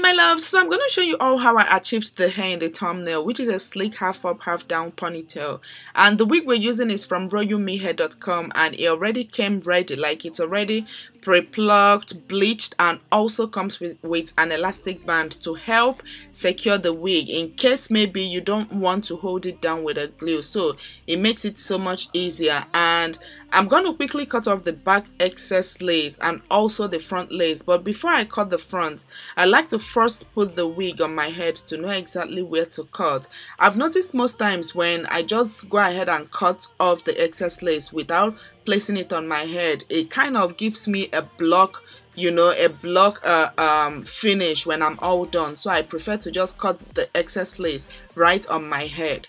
my loves so i'm going to show you all how i achieved the hair in the thumbnail which is a sleek half up half down ponytail. And the wig we're using is from royalmehair.com and it already came ready like it's already pre-plucked bleached and also comes with, with an elastic band to help secure the wig in case maybe you don't want to hold it down with a glue. So it makes it so much easier. And I'm going to quickly cut off the back excess lace and also the front lace but before I cut the front I like to first put the wig on my head to know exactly where to cut. I've noticed most times when I just go ahead and cut off the excess lace without placing it on my head it kind of gives me a block you know a block uh, um, finish when I'm all done so I prefer to just cut the excess lace right on my head.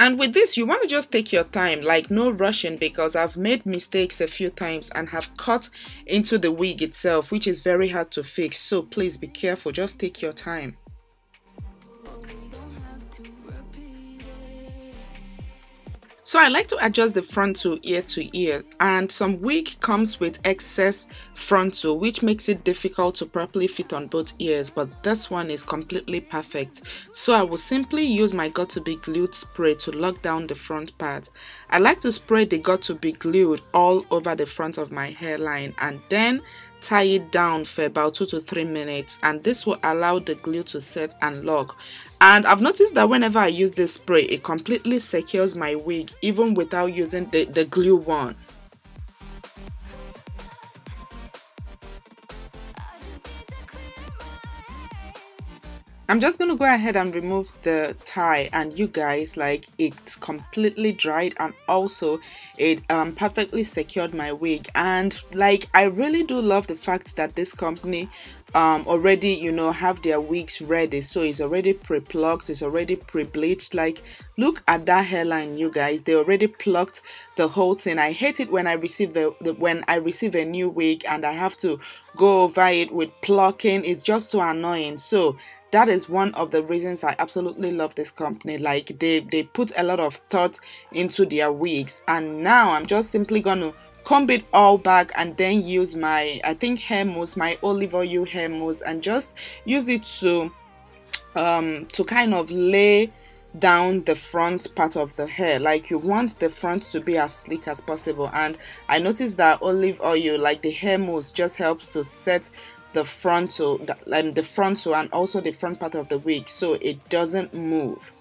And with this, you want to just take your time, like no rushing, because I've made mistakes a few times and have cut into the wig itself, which is very hard to fix. So please be careful, just take your time. So I like to adjust the frontal ear to ear and some wig comes with excess frontal which makes it difficult to properly fit on both ears but this one is completely perfect. So I will simply use my Got2b glued spray to lock down the front part. I like to spray the Got2b glued all over the front of my hairline and then tie it down for about 2 to 3 minutes and this will allow the glue to set and lock and I've noticed that whenever I use this spray it completely secures my wig even without using the, the glue one. I'm just to go ahead and remove the tie and you guys like it's completely dried and also it um, perfectly secured my wig. And like I really do love the fact that this company um already you know have their wigs ready. So it's already pre-plucked it's already pre-bleached. Like look at that hairline you guys. They already plucked the whole thing. I hate it when i receive the, the when i receive a new wig and i have to go over it with plucking. It's just so annoying. So that is one of the reasons I absolutely love this company. Like they they put a lot of thought into their wigs, and now I'm just simply gonna comb it all back and then use my I think hair mousse, my olive oil hair mousse, and just use it to um to kind of lay down the front part of the hair. Like you want the front to be as sleek as possible. And i noticed that olive oil like the hair mousse just helps to set the frontal the, um, the frontal and also the front part of the wig so it doesn't move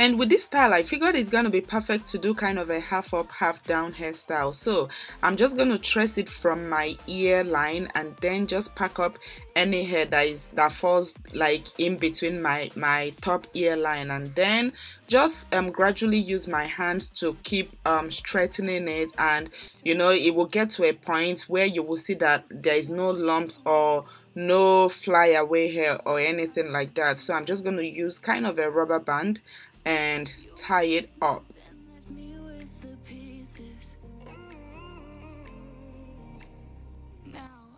and with this style I figured it's gonna be perfect to do kind of a half up half down hairstyle. So I'm just gonna trace it from my ear line and then just pack up any hair that is that falls like in between my my top ear line. And then just um gradually use my hands to keep um straightening it. And you know it will get to a point where you will see that there is no lumps or no fly away hair or anything like that. So i'm just going to use kind of a rubber band and tie it up.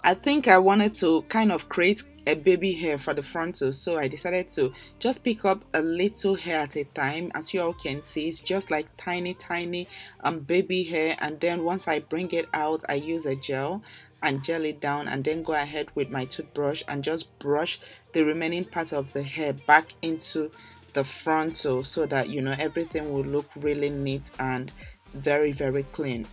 I think I wanted to kind of create a baby hair for the frontal so I decided to just pick up a little hair at a time as you all can see it's just like tiny tiny um baby hair and then once I bring it out I use a gel and gel it down and then go ahead with my toothbrush and just brush the remaining part of the hair back into the frontal so that you know everything will look really neat and very very clean.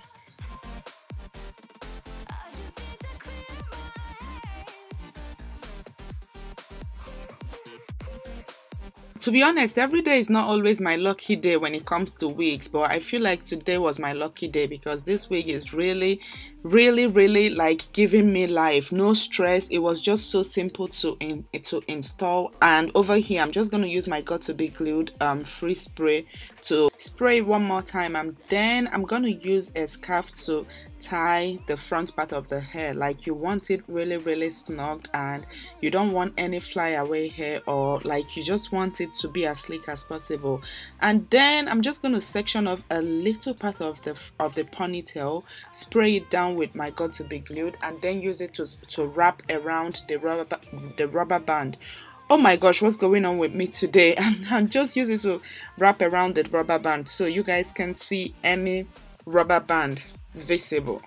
To be honest, every day is not always my lucky day when it comes to wigs, but I feel like today was my lucky day because this wig is really, really, really like giving me life. No stress. It was just so simple to in to install. And over here, I'm just gonna use my Got2b glued um free spray to spray one more time, and then I'm gonna use a scarf to tie the front part of the hair like you want it really really snug and you don't want any fly away hair or like you just want it to be as sleek as possible and then I'm just going to section off a little part of the of the ponytail spray it down with my Got2b glued and then use it to, to wrap around the rubber the rubber band. Oh my gosh what's going on with me today? I'm, I'm just using to wrap around the rubber band so you guys can see any rubber band visible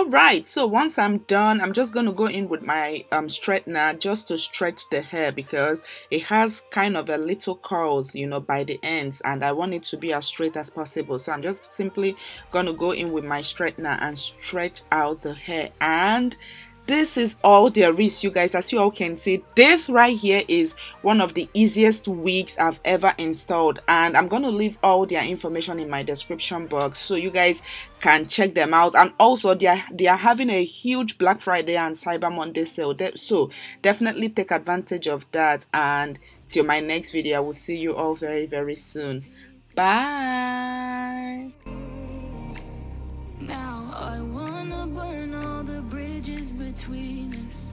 all right so once i'm done i'm just going to go in with my um straightener just to stretch the hair because it has kind of a little curls you know by the ends and i want it to be as straight as possible. So i'm just simply going to go in with my straightener and stretch out the hair and this is all there is you guys. As you all can see this right here is one of the easiest wigs i've ever installed. And i'm going to leave all their information in my description box so you guys can check them out. And also they are they are having a huge black friday and cyber monday sale. So definitely take advantage of that. And till my next video i will see you all very very soon. Bye between us.